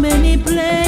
many places.